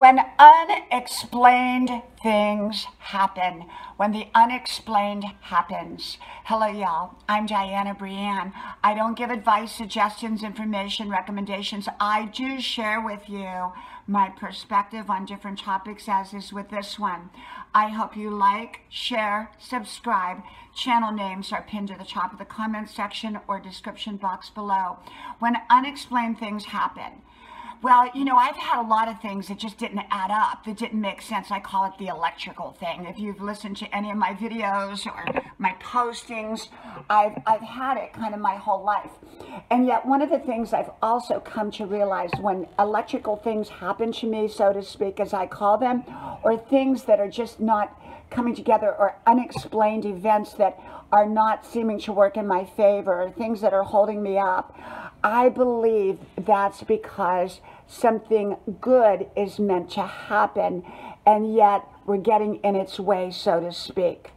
When unexplained things happen, when the unexplained happens. Hello, y'all. I'm Dianna Brianne. I don't give advice, suggestions, information, recommendations. I do share with you my perspective on different topics, as is with this one. I hope you like, share, subscribe. Channel names are pinned to the top of the comment section or description box below. When unexplained things happen, well, you know, I've had a lot of things that just didn't add up, that didn't make sense. I call it the electrical thing. If you've listened to any of my videos or my postings, I've, I've had it kind of my whole life. And yet, one of the things I've also come to realize when electrical things happen to me, so to speak, as I call them, or things that are just not coming together or unexplained events that are not seeming to work in my favor, things that are holding me up, I believe that's because something good is meant to happen, and yet we're getting in its way, so to speak.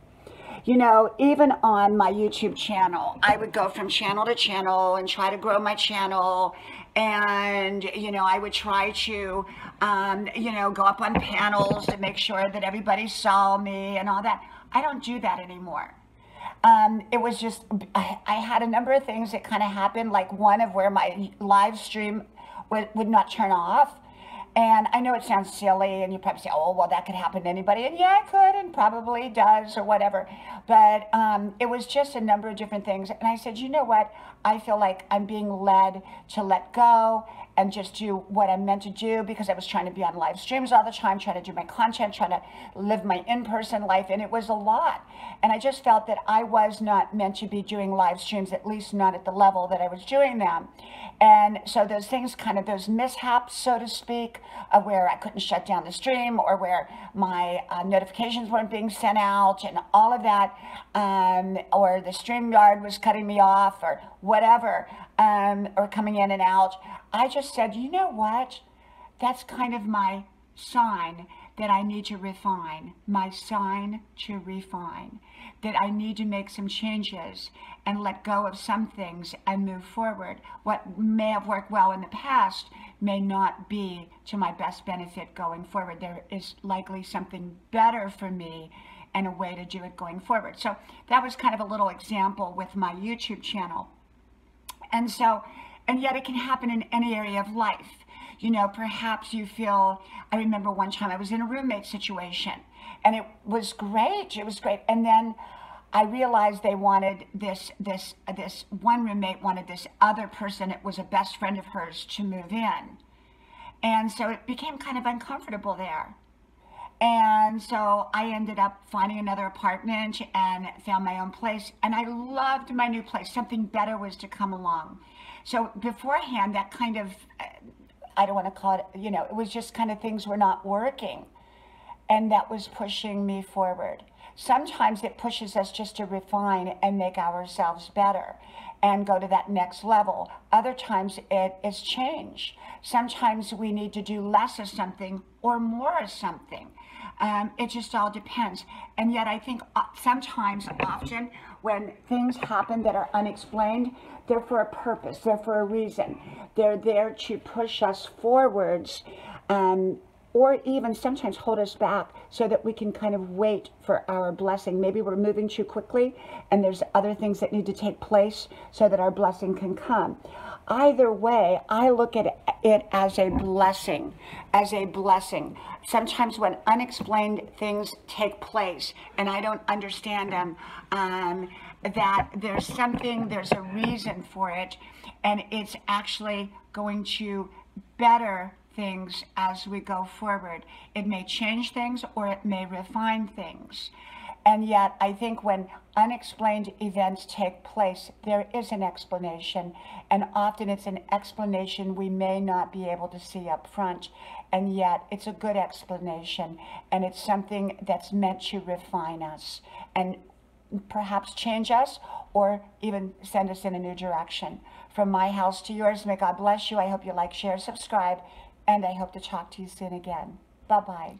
You know, even on my YouTube channel, I would go from channel to channel and try to grow my channel. And, you know, I would try to, um, you know, go up on panels to make sure that everybody saw me and all that. I don't do that anymore um, it was just, I, I, had a number of things that kind of happened, like one of where my live stream would, would not turn off. And I know it sounds silly, and you probably say, oh, well, that could happen to anybody. And yeah, it could, and probably does, or whatever. But um, it was just a number of different things. And I said, you know what? I feel like I'm being led to let go and just do what I'm meant to do because I was trying to be on live streams all the time, trying to do my content, trying to live my in person life. And it was a lot. And I just felt that I was not meant to be doing live streams, at least not at the level that I was doing them. And so those things, kind of those mishaps, so to speak, uh, where I couldn't shut down the stream or where my uh, notifications weren't being sent out and all of that, um, or the stream StreamYard was cutting me off or whatever, um, or coming in and out. I just said, you know what? That's kind of my sign that I need to refine, my sign to refine, that I need to make some changes and let go of some things and move forward. What may have worked well in the past may not be to my best benefit going forward. There is likely something better for me and a way to do it going forward. So that was kind of a little example with my YouTube channel. And so, and yet it can happen in any area of life. You know, perhaps you feel, I remember one time I was in a roommate situation and it was great. It was great. And then I realized they wanted this, this, this one roommate wanted this other person, it was a best friend of hers, to move in. And so it became kind of uncomfortable there. And so I ended up finding another apartment and found my own place. And I loved my new place. Something better was to come along. So beforehand, that kind of, I don't want to call it, you know, it was just kind of things were not working. And that was pushing me forward. Sometimes it pushes us just to refine and make ourselves better and go to that next level. Other times it is change. Sometimes we need to do less of something or more of something. Um, it just all depends. And yet I think uh, sometimes, often, when things happen that are unexplained, they're for a purpose, they're for a reason. They're there to push us forwards um, or even sometimes hold us back so that we can kind of wait for our blessing. Maybe we're moving too quickly and there's other things that need to take place so that our blessing can come. Either way, I look at it as a blessing, as a blessing. Sometimes when unexplained things take place and I don't understand them, um, that there's something, there's a reason for it, and it's actually going to better things as we go forward. It may change things or it may refine things. And yet, I think when unexplained events take place, there is an explanation. And often it's an explanation we may not be able to see up front. And yet, it's a good explanation. And it's something that's meant to refine us and perhaps change us or even send us in a new direction. From my house to yours, may God bless you. I hope you like, share, subscribe, and I hope to talk to you soon again. Bye bye.